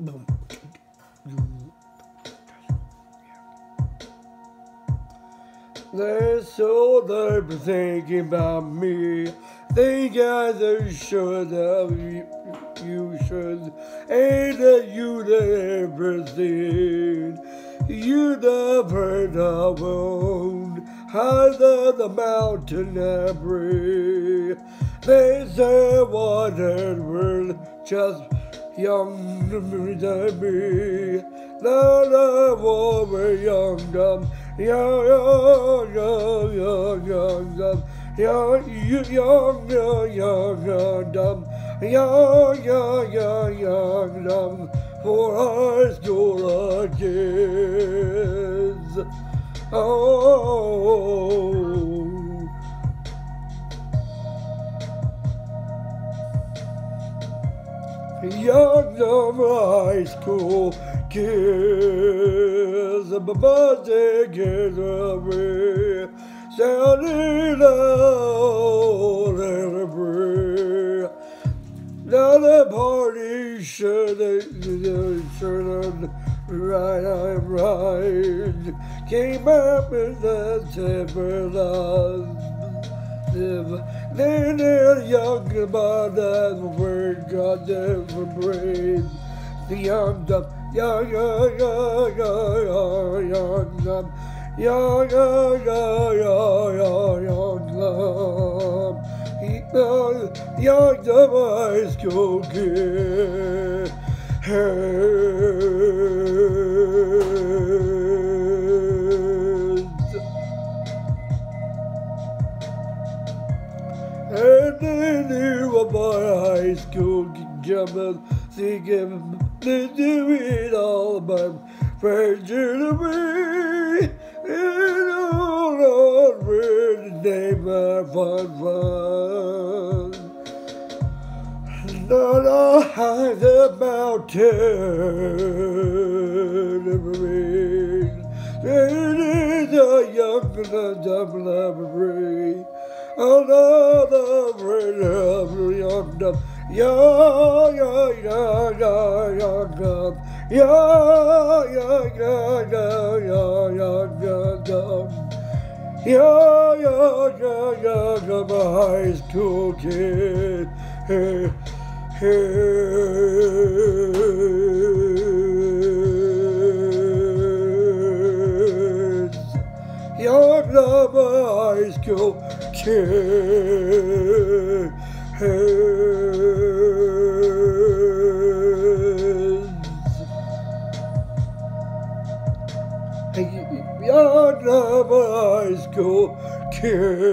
boom. They're so they're thinking about me. Think as I should have you, should ain't that you everything. You never known how the, the mountain every. They say water just young to me. No, no, over young dumb. Young, young, young, young, young, dumb. Young, young, young, young, young, dumb. Young, young, young, young, dumb. For high school kids. Oh. Young dumb high school kids, a birthday kids away, sounding out and free. Now the party should should right I'm right. Came up with the temper live. Then they're young about that word God never brave. The young dumb, young, young, young, young, young, dumb, young, young, young, young, young, dumb. Young, young, dumb high school kid. And thinking they do it all, but pressure to be. And all on where name of fun fun. Not on high the mountain of. It is a young and dumb library. Of young Yeah, yeah, yeah, yeah, yeah, dumb. Yeah, yeah, yeah, yeah, yeah, yeah, yeah, dumb. Yeah, yeah, yeah, yeah, yeah, my high school kid. Hey, hey. Young love high school kid. High school kid.